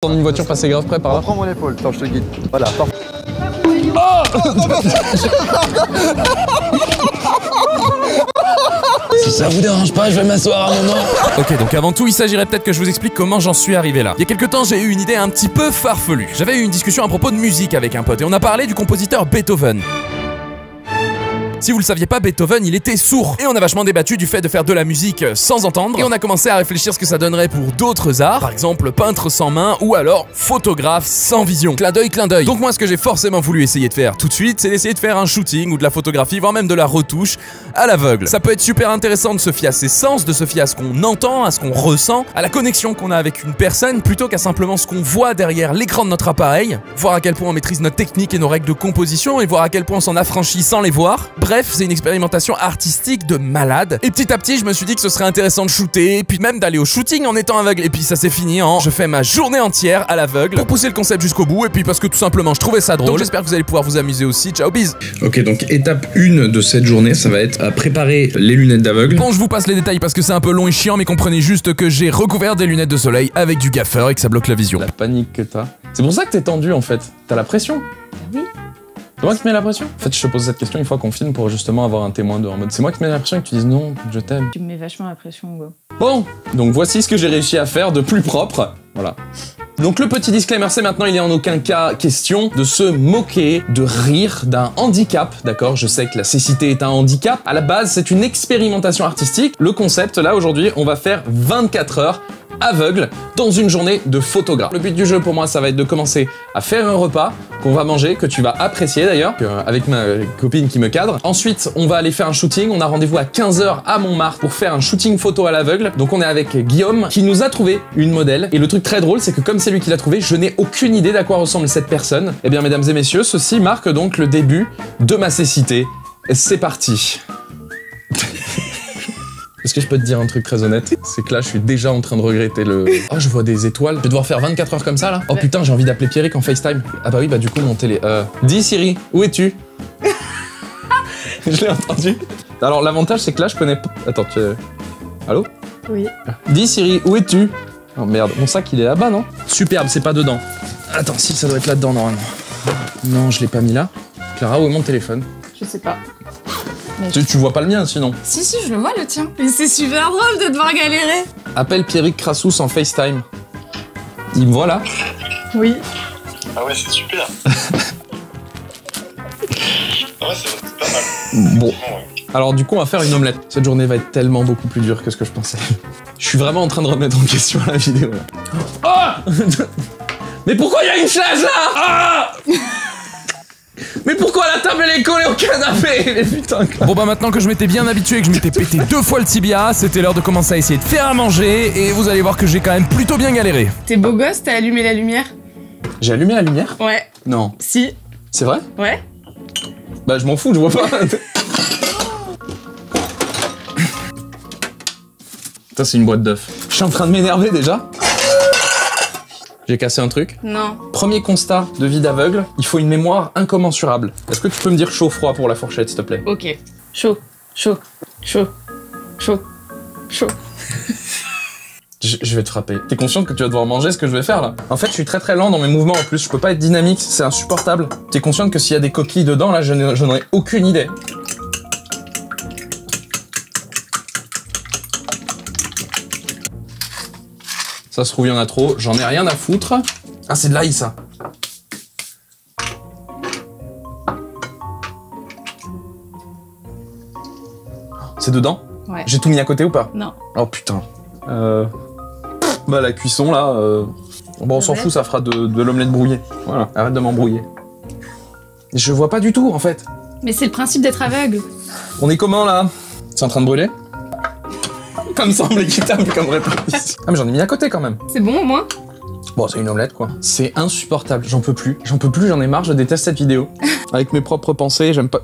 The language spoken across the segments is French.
Dans une voiture passer grave près par là. Prends mon épaule, attends, je te guide. Voilà, parfait. Si ça vous dérange pas, je vais m'asseoir un moment. Ok, donc avant tout, il s'agirait peut-être que je vous explique comment j'en suis arrivé là. Il y a quelques temps, j'ai eu une idée un petit peu farfelue. J'avais eu une discussion à propos de musique avec un pote et on a parlé du compositeur Beethoven. Si vous le saviez pas, Beethoven, il était sourd. Et on a vachement débattu du fait de faire de la musique sans entendre. Et on a commencé à réfléchir ce que ça donnerait pour d'autres arts. Par exemple, peintre sans main ou alors photographe sans vision. Clin d'œil, clin d'œil. Donc moi, ce que j'ai forcément voulu essayer de faire tout de suite, c'est d'essayer de faire un shooting ou de la photographie, voire même de la retouche à l'aveugle. Ça peut être super intéressant de se fier à ses sens, de se fier à ce qu'on entend, à ce qu'on ressent, à la connexion qu'on a avec une personne, plutôt qu'à simplement ce qu'on voit derrière l'écran de notre appareil, voir à quel point on maîtrise notre technique et nos règles de composition, et voir à quel point on s'en affranchit sans les voir. Bref, c'est une expérimentation artistique de malade. Et petit à petit, je me suis dit que ce serait intéressant de shooter, puis même d'aller au shooting en étant aveugle. Et puis ça s'est fini en je fais ma journée entière à l'aveugle pour pousser le concept jusqu'au bout, et puis parce que tout simplement je trouvais ça drôle. Donc j'espère que vous allez pouvoir vous amuser aussi. Ciao, bis Ok, donc étape 1 de cette journée, ça va être à préparer les lunettes d'aveugle. Bon, je vous passe les détails parce que c'est un peu long et chiant, mais comprenez juste que j'ai recouvert des lunettes de soleil avec du gaffeur et que ça bloque la vision. La panique que t'as. C'est pour ça que t'es tendu en fait. T'as la pression. C'est moi qui te mets la pression En fait, je te pose cette question une fois qu'on filme pour justement avoir un témoin de en mode c'est moi qui te mets la pression et que tu dises non, je t'aime. Tu me mets vachement la pression, Hugo. Bon, donc voici ce que j'ai réussi à faire de plus propre. Voilà. Donc le petit disclaimer, c'est maintenant, il est en aucun cas question de se moquer, de rire d'un handicap, d'accord? Je sais que la cécité est un handicap. À la base, c'est une expérimentation artistique. Le concept, là, aujourd'hui, on va faire 24 heures aveugle dans une journée de photographe. Le but du jeu pour moi, ça va être de commencer à faire un repas qu'on va manger, que tu vas apprécier d'ailleurs, euh, avec ma copine qui me cadre. Ensuite, on va aller faire un shooting. On a rendez-vous à 15h à Montmartre pour faire un shooting photo à l'aveugle. Donc on est avec Guillaume qui nous a trouvé une modèle. Et le truc très drôle, c'est que comme c'est lui qui l'a trouvé, je n'ai aucune idée d'à quoi ressemble cette personne. Eh bien, mesdames et messieurs, ceci marque donc le début de ma cécité. C'est parti. Est-ce que je peux te dire un truc très honnête? C'est que là, je suis déjà en train de regretter le. Oh, je vois des étoiles. Je vais devoir faire 24 heures comme ça là? Oh putain, j'ai envie d'appeler Pierrick en FaceTime. Ah bah oui, bah du coup, mon télé. Euh. Dis Siri, où es-tu? Je l'ai entendu. Alors, l'avantage, c'est que là, je connais pas. Attends, tu. Allô? Oui. Dis Siri, où es-tu? Oh merde, mon sac il est là-bas, non? Superbe, c'est pas dedans. Attends, si, ça doit être là-dedans normalement. Non, je l'ai pas mis là. Clara, où est mon téléphone? Je sais pas. Tu, tu vois pas le mien sinon Si, si, je le vois le tien. Mais c'est super drôle de devoir galérer. Appelle Pierrick Crassous en FaceTime. Il me voit là Oui. Ah ouais, c'est super. ah ouais, c'est pas mal. Bon. Ouais. Alors du coup, on va faire une omelette. Cette journée va être tellement beaucoup plus dure que ce que je pensais. Je suis vraiment en train de remettre en question la vidéo. là. Oh Mais pourquoi il y a une chaise là? Ah Mais pourquoi la table elle est collée au canapé? Mais putain quoi. Bon bah maintenant que je m'étais bien habitué et que je m'étais pété deux fois le tibia, c'était l'heure de commencer à essayer de faire à manger et vous allez voir que j'ai quand même plutôt bien galéré. T'es beau gosse, t'as allumé la lumière? J'ai allumé la lumière? Ouais. Non. Si. C'est vrai? Ouais. Bah je m'en fous, je vois pas. Putain, c'est une boîte d'œufs. Je suis en train de m'énerver déjà. J'ai cassé un truc. Non. Premier constat de vie d'aveugle, il faut une mémoire incommensurable. Est-ce que tu peux me dire chaud-froid pour la fourchette, s'il te plaît? Ok. Chaud. Chaud. Chaud. Chaud. Chaud. je, vais te frapper. T'es consciente que tu vas devoir manger ce que je vais faire là? En fait, je suis très très lent dans mes mouvements en plus. Je peux pas être dynamique, c'est insupportable. T'es consciente que s'il y a des coquilles dedans là, je n'en ai aucune idée. Ça se trouve, il y en a trop. J'en ai rien à foutre. Ah, c'est de l'ail ça. C'est dedans Ouais. J'ai tout mis à côté ou pas Non. Oh putain. Euh... Bah la cuisson là, euh... bon on s'en Ouais. fout, ça fera de, de l'omelette brouillée. Voilà, arrête de m'embrouiller. Je vois pas du tout en fait. Mais c'est le principe d'être aveugle. On est comment là? C'est en train de brûler? Ça me semble équitable comme réponse. Ah mais j'en ai mis à côté quand même. C'est bon au moins Bon c'est une omelette quoi. C'est insupportable, j'en peux plus. J'en peux plus, j'en ai marre, je déteste cette vidéo. Avec mes propres pensées, j'aime pas...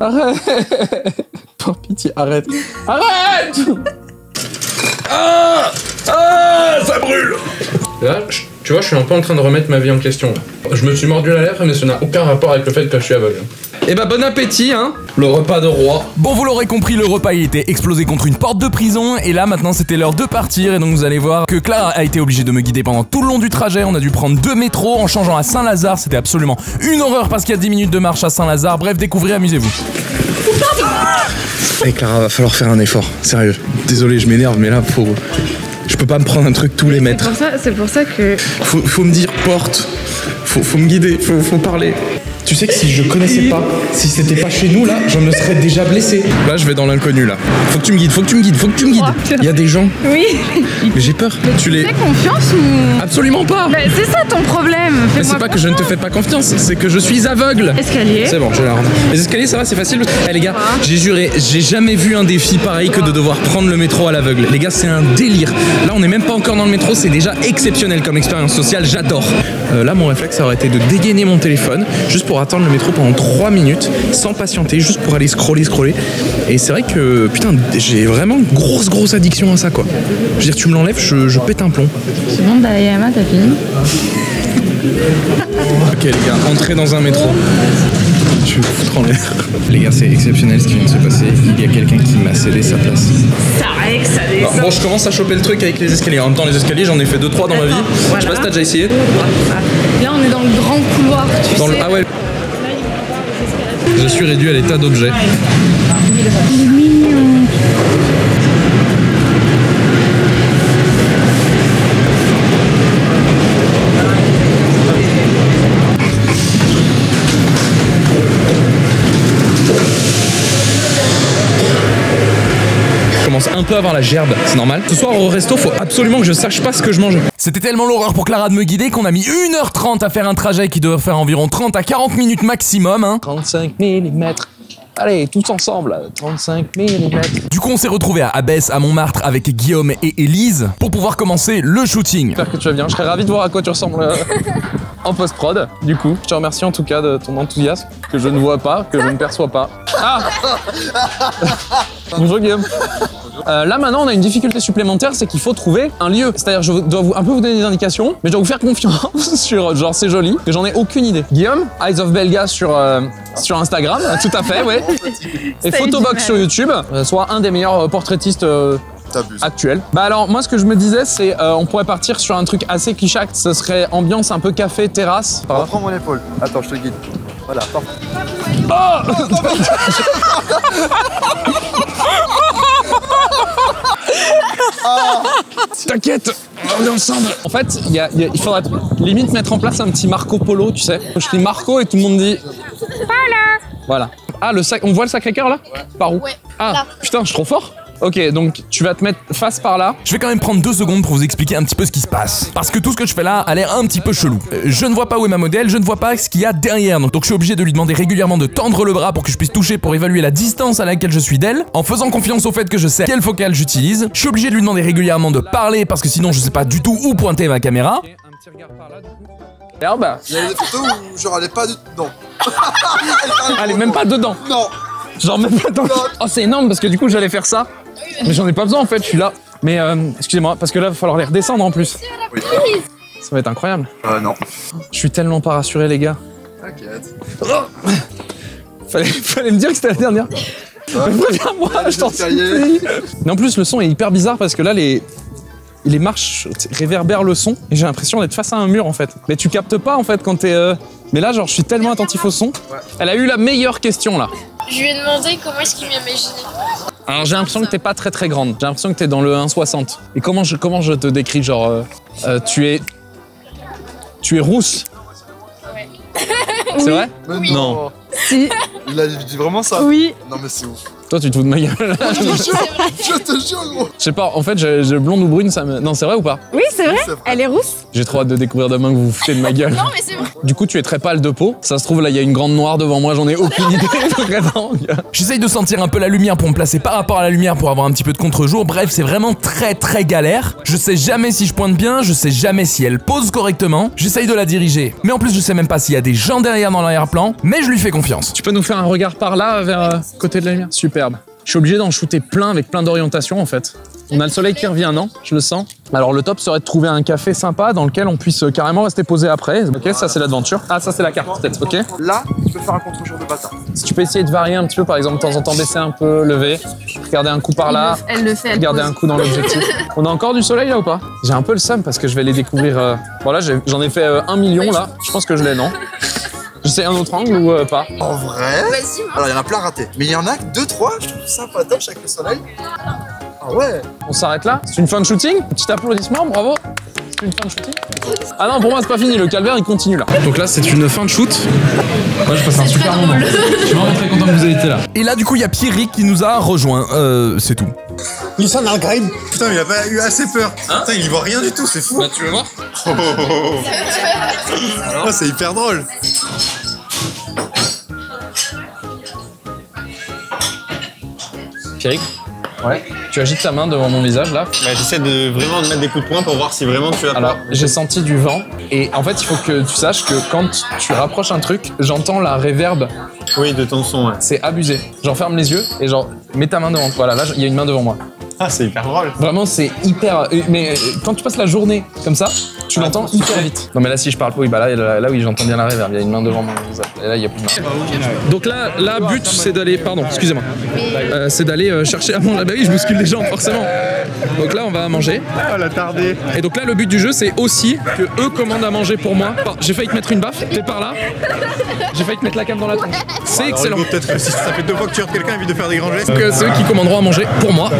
Arrête Par pitié, arrête Arrête Ah Ah Ça brûle Là, tu vois, je suis un peu en train de remettre ma vie en question. Je me suis mordu la lèvre, mais ça n'a aucun rapport avec le fait que je suis aveugle. Et bah bon appétit, hein Le repas de roi. Bon, vous l'aurez compris, le repas il était explosé contre une porte de prison et là maintenant c'était l'heure de partir et donc vous allez voir que Clara a été obligée de me guider pendant tout le long du trajet. On a dû prendre deux métros en changeant à Saint-Lazare. C'était absolument une horreur parce qu'il y a 10 minutes de marche à Saint-Lazare. Bref, découvrez, amusez-vous. Eh Clara, va falloir faire un effort, sérieux. Désolé, je m'énerve, mais là, faut... Je peux pas me prendre un truc tous les C'est mètres. pour ça, c'est pour ça que. Faut, faut me dire porte, faut, faut me guider, faut, faut parler. Tu sais que si je connaissais pas, si c'était pas chez nous là, je me serais déjà blessé. Là, je vais dans l'inconnu là. Faut que tu me guides, faut que tu me guides, faut que tu me guides. Il y a des gens, Oui. mais j'ai peur. Tu les. Fais confiance ou. Absolument pas. Bah, c'est ça ton problème. Mais c'est pas que je ne te fais pas confiance, c'est que je suis aveugle. Escalier. C'est bon, je la rends. Les escaliers, ça va, c'est facile. Eh les gars, j'ai juré, j'ai jamais vu un défi pareil que de devoir prendre le métro à l'aveugle. Les gars, c'est un délire. Là, on n'est même pas encore dans le métro, c'est déjà exceptionnel comme expérience sociale, j'adore. Euh, là, mon réflexe, ça aurait été de dégainer mon téléphone juste pour attendre le métro pendant 3 minutes, sans patienter, juste pour aller scroller, scroller. Et c'est vrai que, putain, j'ai vraiment une grosse, grosse addiction à ça, quoi. Je veux dire, tu me l'enlèves, je, je pète un plomb. C'est bon, Dayama, t'as fini Ok les gars, entrez dans un métro. Je vais foutre en l'air. Les gars, c'est exceptionnel ce qui vient de se passer. Il y a quelqu'un qui m'a cédé sa place. Ça que ça descend. Bon, je commence à choper le truc avec les escaliers. En même temps, les escaliers, j'en ai fait 2-3 dans ma vie. Je sais pas si t'as déjà essayé. Là, on est dans le grand couloir, tu Dans le... sais. Ah ouais. Je suis réduit à l'état d'objet. Je commence un peu à avoir la gerbe, c'est normal. Ce soir au resto, faut absolument que je sache pas ce que je mange. C'était tellement l'horreur pour Clara de me guider qu'on a mis 1h30 à faire un trajet qui devrait faire environ 30 à 40 minutes maximum. Hein. 35 mm. Allez, tous ensemble, 35 mm. Du coup, on s'est retrouvé à Abbesse, à Montmartre, avec Guillaume et Élise pour pouvoir commencer le shooting. J'espère que tu vas bien. Je serais ravi de voir à quoi tu ressembles euh, en post-prod. Du coup, je te remercie en tout cas de ton enthousiasme que je ne vois pas, que je ne perçois pas. Ah Bonjour Guillaume. Euh, là maintenant, on a une difficulté supplémentaire, c'est qu'il faut trouver un lieu. C'est-à-dire, je dois vous, un peu vous donner des indications, mais je dois vous faire confiance sur genre c'est joli, que j'en ai aucune idée. Guillaume, Eyes of Belga sur euh, sur Instagram, tout à fait, ouais. Et Photobox sur YouTube, euh, soit un des meilleurs portraitistes. euh, T'abuses. actuel. Bah alors moi ce que je me disais c'est euh, on pourrait partir sur un truc assez cliché, ce serait ambiance un peu café terrasse. Par. Reprends mon épaule. Attends, je te guide. Voilà, parfait. T'inquiète, on est ensemble. En fait, il y a- il y a- il faudrait limite mettre en place un petit Marco Polo, tu sais. Je dis Marco et tout le monde dit. Voilà. Voilà. Ah le sac, on voit le Sacré-Cœur là? Par où? Ouais, Ah là. putain, je suis trop fort. Ok, donc tu vas te mettre face par là. Je vais quand même prendre deux secondes pour vous expliquer un petit peu ce qui se passe. Parce que tout ce que je fais là a l'air un petit peu chelou. Euh, Je ne vois pas où est ma modèle, je ne vois pas ce qu'il y a derrière. Donc, donc je suis obligé de lui demander régulièrement de tendre le bras pour que je puisse toucher pour évaluer la distance à laquelle je suis d'elle. En faisant confiance au fait que je sais quelle focale j'utilise. Je suis obligé de lui demander régulièrement de parler parce que sinon je sais pas du tout où pointer ma caméra. Un petit regard par là du coup. Herbe, Il y a des photos où genre elle est pas du Non. allez même pas dedans. Non. Genre même pas dans... Oh c'est énorme parce que du coup j'allais faire ça. Mais j'en ai pas besoin en fait, je suis là. Mais euh, excusez-moi, parce que là il va falloir les redescendre en plus. Oui. Ça va être incroyable. Euh, non. Je suis tellement pas rassuré les gars. T'inquiète. Fallait, fallait me dire que c'était la dernière. Préviens-moi, je t'en supplie. Mais en plus le son est hyper bizarre parce que là les... Les marches réverbèrent le son et j'ai l'impression d'être face à un mur en fait. Mais tu captes pas en fait quand t'es... euh, Mais là genre je suis tellement attentif au son. Elle a eu la meilleure question là. Je lui ai demandé comment est-ce qu'il m'imaginait. Alors j'ai l'impression que t'es pas très très grande. J'ai l'impression que t'es dans le 1,60. Et comment je, comment je te décris genre euh, euh, tu es tu es rousse? Ouais. C'est vrai? Mais Non. Si, Il a dit vraiment ça? Oui. Non, mais c'est ouf. Toi tu te fous de ma gueule. Je te jure, je te jure, gros. Je sais pas. En fait j'ai j'ai blonde ou brune ça me. Non c'est vrai ou pas? Oui, c'est vrai. C'est vrai. Elle est rousse. J'ai trop hâte de découvrir demain que vous vous foutez de ma gueule. Non, mais c'est vrai. Du coup tu es très pâle de peau. Ça se trouve là il y a une grande noire devant moi. J'en ai aucune idée vraiment. J'essaye de sentir un peu la lumière pour me placer par rapport à la lumière pour avoir un petit peu de contre-jour. Bref, c'est vraiment très très galère. Je sais jamais si je pointe bien, je sais jamais si elle pose correctement. J'essaye de la diriger. Mais en plus, je sais même pas s'il y a des gens derrière dans l'arrière-plan. Mais je lui fais confiance. Tu peux nous faire un regard par là vers euh, côté de la lumière? Superbe. Je suis obligé d'en shooter plein avec plein d'orientations en fait. On a le soleil qui revient, non? Je le sens. Alors le top serait de trouver un café sympa dans lequel on puisse euh, carrément rester posé après. Ok, ça c'est l'aventure. Ah, ça c'est la carte peut-être, ok Là, tu peux faire un contre-jour de bâtard. Si tu peux essayer de varier un petit peu, par exemple, de temps en temps baisser un peu, lever, regarder un coup par là, Elle le fait, elle regarder pose. un coup dans l'objectif. On a encore du soleil là ou pas? J'ai un peu le seum parce que je vais les découvrir. euh, Bon là, j'ai- j'en ai fait euh, un million là. Je pense que je l'ai, non? J'essaie un autre angle ou euh, pas En vrai. Alors, il y en a plein ratés. Mais il y en a que deux, trois, je trouve ça sympatoche avec le soleil. Ah ouais On s'arrête là C'est une fin de shooting Petit applaudissement, bravo C'est une fin de shooting Ah non, pour moi c'est pas fini, le calvaire il continue là. Donc là c'est une fin de shoot. Moi je passe un super moment. Je suis vraiment très content que vous ayez été là. Et là, du coup, il y a Pierrick qui nous a rejoint. Euh, c'est tout. Nissan Algrime Putain, mais il a pas eu assez peur. Putain, il y voit rien du tout, c'est fou. Bah tu veux voir Ah, c'est hyper drôle. Pierrick Ouais. Tu agites ta main devant mon visage là. Bah, J'essaie de vraiment de mettre des coups de poing pour voir si vraiment tu as Alors, j'ai senti du vent et en fait, il faut que tu saches que quand tu rapproches un truc, j'entends la réverbe, Oui, de ton son, ouais. c'est abusé. J'en ferme les yeux et genre, mets ta main devant toi. Voilà, là, il y a une main devant moi. Ah, c'est hyper drôle. Vraiment, c'est hyper. euh, Mais euh, quand tu passes la journée comme ça, tu l'entends hyper vite. Non, mais là, si je parle pas, oui, bah là, là, là, oui, j'entends bien la réverb. Il y a une main devant mon visage. Et là, il y a plus de main. Donc là, là, but, c'est d'aller. Pardon, excusez-moi. Euh, c'est d'aller euh, chercher à manger. Bah oui, je bouscule les gens, forcément. Donc là, on va manger. Ah, la tardée. Et donc là, le but du jeu, c'est aussi que eux commandent à manger pour moi. J'ai failli te mettre une baffe, t'es par là. J'ai failli te mettre la cam dans la tronche. C'est excellent. Peut-être que si ça fait deux fois que tu heurtes quelqu'un, évite de faire des grands gestes. Donc, euh, c'est eux qui commanderont à manger pour moi.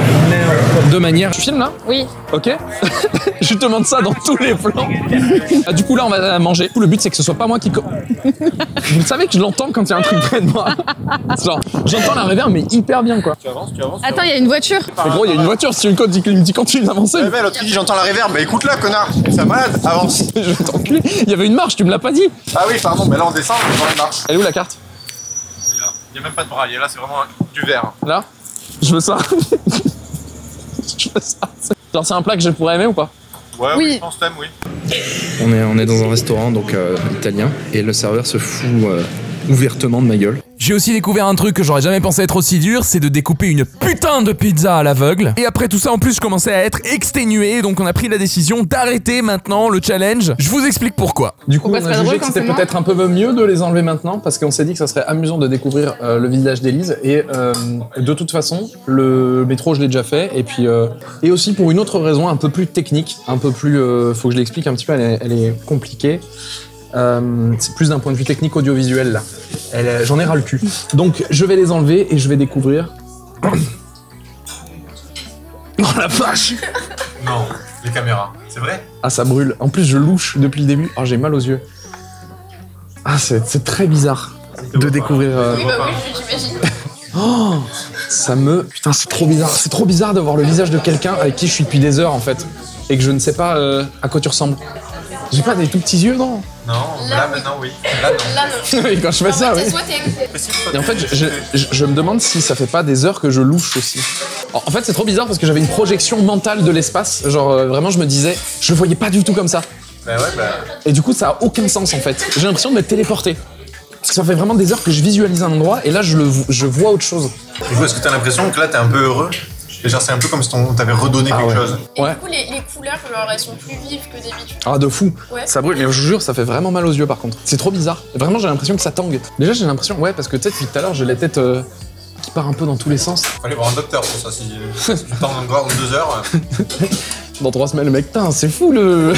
De manière. Tu filmes là Oui. Ok Je te demande ça dans tous les plans. Ah, du coup, là, on va manger. Du coup, le but, c'est que ce soit pas moi qui. co- Vous savez que je l'entends quand il y a un truc près de moi. Genre, j'entends la réverb, mais hyper bien, quoi. Tu avances, tu avances. Attends, il y a une voiture. Mais gros, il y a une voiture. Si tu me dis- me dis continue d'avancer, ben, l'autre il dit j'entends la réverb. Bah écoute là, connard. C'est un malade. Avance. je vais t'enculer. Il y avait une marche, tu me l'as pas dit. Ah oui, pardon, mais là on descend, on est dans les marches. Elle est où la carte? Il y a même pas de braille. Là, c'est vraiment du verre. Là? Je veux ça. Je. Genre, c'est un plat que je pourrais aimer ou pas Ouais, Oui. je pense que t'aimes, oui. On est, on est dans un restaurant donc euh, italien et le serveur se fout euh, ouvertement de ma gueule. J'ai aussi découvert un truc que j'aurais jamais pensé être aussi dur, c'est de découper une putain de pizza à l'aveugle. Et après tout ça, en plus, je commençais à être exténué, donc on a pris la décision d'arrêter maintenant le challenge. Je vous explique pourquoi. Du coup, on a pas jugé que c'était peut-être un peu mieux de les enlever maintenant parce qu'on s'est dit que ça serait amusant de découvrir euh, le visage d'Élise et euh, de toute façon, le métro je l'ai déjà fait et puis euh, et aussi pour une autre raison un peu plus technique, un peu plus, euh, faut que je l'explique un petit peu, elle est, elle est compliquée. Euh, c'est plus d'un point de vue technique audiovisuel là. Elle est- J'en ai ras le cul. Donc je vais les enlever et je vais découvrir. Oh la vache Non, les caméras. C'est vrai? Ah, ça brûle. En plus, je louche depuis le début. Ah, j'ai mal aux yeux. Ah, c'est c'est très bizarre de découvrir. euh, Oui, bah oui, j'imagine. Oh, ça me. Putain, c'est trop bizarre. C'est trop bizarre de voir le visage de quelqu'un avec qui je suis depuis des heures en fait. Et que je ne sais pas euh, à quoi tu ressembles. J'ai pas des tout petits yeux, non Non, Là, là oui. maintenant, oui. Là, non. Là, non. Et Quand je fais ça, En oui. fait, soit t'es Et en fait, je, je- je me demande si ça fait pas des heures que je louche aussi. En en fait, c'est trop bizarre parce que j'avais une projection mentale de l'espace. Genre, euh, vraiment, je me disais, je le voyais pas du tout comme ça. Bah ouais, bah. Et du coup, ça a aucun sens en fait. J'ai l'impression de m'être téléporté. Parce que ça fait vraiment des heures que je visualise un endroit et là, je, le, je vois autre chose. Du coup, est-ce que t'as l'impression que là, t'es un peu heureux? Et genre, c'est un peu comme si on t'avait redonné Ah quelque ouais. chose. Et Ouais. du coup, les, les couleurs, genre, elles sont plus vives que d'habitude. Ah, de fou. Ouais. Ça brûle, mais je vous jure, ça fait vraiment mal aux yeux par contre. C'est trop bizarre. Vraiment, j'ai l'impression que ça tangue. Déjà, j'ai l'impression, ouais, parce que tu sais, depuis tout à l'heure, j'ai la tête euh, qui part un peu dans tous les sens. Fallait voir un docteur pour ça. Si, si tu temps encore deux heures. Dans trois semaines, le mec, c'est fou le.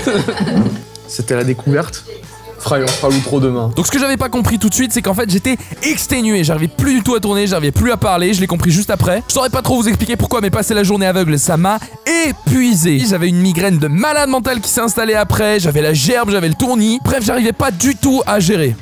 C'était la découverte. Donc ce que j'avais pas compris tout de suite, c'est qu'en fait j'étais exténué, j'arrivais plus du tout à tourner, j'arrivais plus à parler, je l'ai compris juste après. Je saurais pas trop vous expliquer pourquoi, mais passer la journée aveugle, ça m'a épuisé. J'avais une migraine de malade mental qui s'est installée après, j'avais la gerbe, j'avais le tournis. Bref, j'arrivais pas du tout à gérer.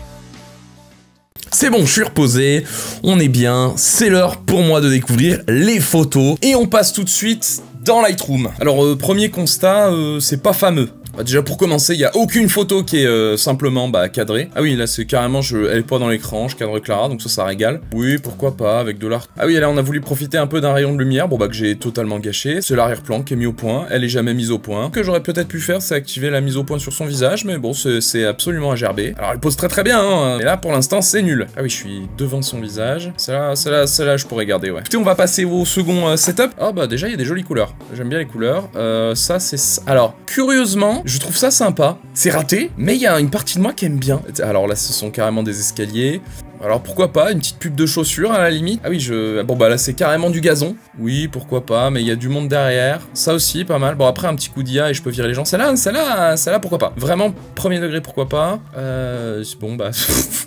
C'est bon, je suis reposé, on est bien, c'est l'heure pour moi de découvrir les photos et on passe tout de suite dans Lightroom. Alors euh, premier constat, euh, c'est pas fameux. Bah, déjà pour commencer, il y a aucune photo qui est euh, simplement bah, cadrée. Ah oui, là c'est carrément, je, elle est pas dans l'écran, je cadre Clara, donc ça, ça régale. Oui, pourquoi pas, avec de l'art. Ah oui, là on a voulu profiter un peu d'un rayon de lumière, bon bah que j'ai totalement gâché. C'est l'arrière-plan qui est mis au point, elle est jamais mise au point. Ce que j'aurais peut-être pu faire, c'est activer la mise au point sur son visage, mais bon, c'est- absolument à gerber. Alors elle pose très très bien, hein, mais là pour l'instant c'est nul. Ah oui, je suis devant son visage. Celle-là, celle-là, celle-là, je pourrais garder, ouais. Écoutez, on va passer au second euh, setup. Oh bah déjà, il y a des jolies couleurs. J'aime bien les couleurs. Euh, ça, c'est... Alors, curieusement, je trouve ça sympa. C'est raté, mais il y a une partie de moi qui aime bien. Alors là, ce sont carrément des escaliers. Alors pourquoi pas, une petite pub de chaussures à la limite. Ah oui, je... Bon bah là c'est carrément du gazon. Oui, pourquoi pas, mais il y a du monde derrière. Ça aussi, pas mal. Bon après un petit coup d'IA et je peux virer les gens. Celle-là, celle-là, celle-là, pourquoi pas. Vraiment, premier degré, pourquoi pas. Euh... Bon bah...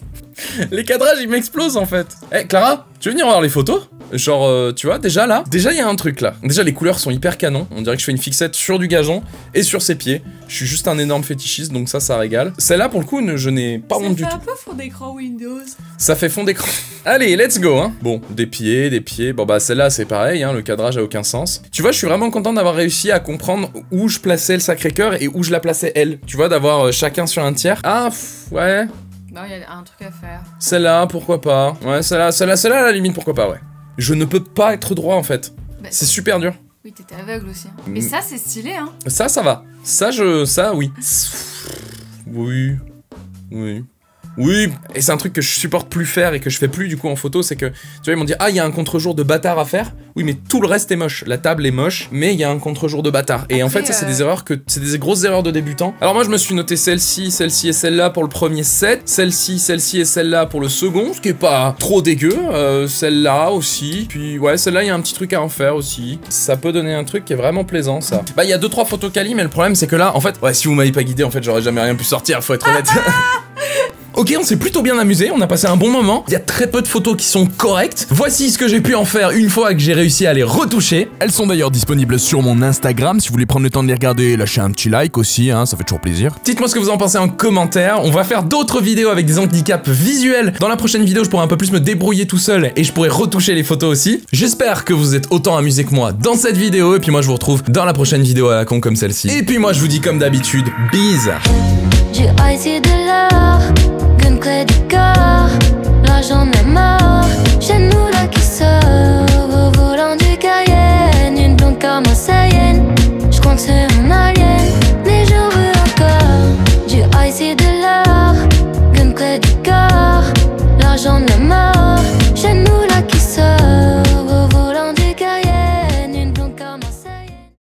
les cadrages, ils m'explosent en fait. Eh Clara, tu veux venir voir les photos? Genre, euh, tu vois, déjà là, déjà il y a un truc là. Déjà les couleurs sont hyper canon. On dirait que je fais une fixette sur du gazon et sur ses pieds. Je suis juste un énorme fétichiste, donc ça, ça régale. Celle-là, pour le coup, ne- je n'ai pas honte du tout. un peu fond d'écran Windows. Ça fait fond d'écran. Allez, let's go, hein. Bon, des pieds, des pieds. Bon, bah, celle-là, c'est pareil, hein. Le cadrage a aucun sens. Tu vois, je suis vraiment content d'avoir réussi à comprendre où je plaçais le Sacré-Cœur et où je la plaçais elle. Tu vois, d'avoir euh, chacun sur un tiers. Ah, pff, ouais. Non, il y a un truc à faire. Celle-là, pourquoi pas. Ouais, celle-là, celle-là, celle-là, à la limite, pourquoi pas, ouais. Je ne peux pas être droit, en fait. Bah, C'est super dur. Oui, t'étais aveugle aussi. hein. Mm. Mais ça, c'est stylé, hein. Ça, ça va. Ça, je. Ça, oui. Oui. Oui. Oui, et c'est un truc que je supporte plus faire et que je fais plus du coup en photo, c'est que tu vois ils m'ont dit ah il y a un contre-jour de bâtard à faire. Oui mais tout le reste est moche. La table est moche, mais il y a un contre-jour de bâtard. Et en fait ça c'est euh, des erreurs que c'est des grosses erreurs de débutants. Alors moi je me suis noté celle-ci, celle-ci et celle-là pour le premier set, celle-ci, celle-ci et celle-là pour le second, ce qui est pas trop dégueu. Euh, celle-là aussi. Puis ouais celle-là il y a un petit truc à en faire aussi. Ça peut donner un truc qui est vraiment plaisant ça. Bah il y a deux trois photos quali mais le problème c'est que là en fait ouais si vous m'avez pas guidé en fait j'aurais jamais rien pu sortir faut être honnête. Ok, on s'est plutôt bien amusé, on a passé un bon moment. Il y a très peu de photos qui sont correctes. Voici ce que j'ai pu en faire une fois que j'ai réussi à les retoucher. Elles sont d'ailleurs disponibles sur mon Instagram. Si vous voulez prendre le temps de les regarder, lâchez un petit like aussi, hein, ça fait toujours plaisir. Dites-moi ce que vous en pensez en commentaire. On va faire d'autres vidéos avec des handicaps visuels. Dans la prochaine vidéo, je pourrai un peu plus me débrouiller tout seul et je pourrai retoucher les photos aussi. J'espère que vous êtes autant amusés que moi dans cette vidéo. Et puis moi, je vous retrouve dans la prochaine vidéo à la con comme celle-ci. Et puis moi, je vous dis comme d'habitude, bise de l'or, gun près du corps, là j'en ai marre. Chez nous là qui sort au volant du Cayenne, une blonde comme un. Je que c'est un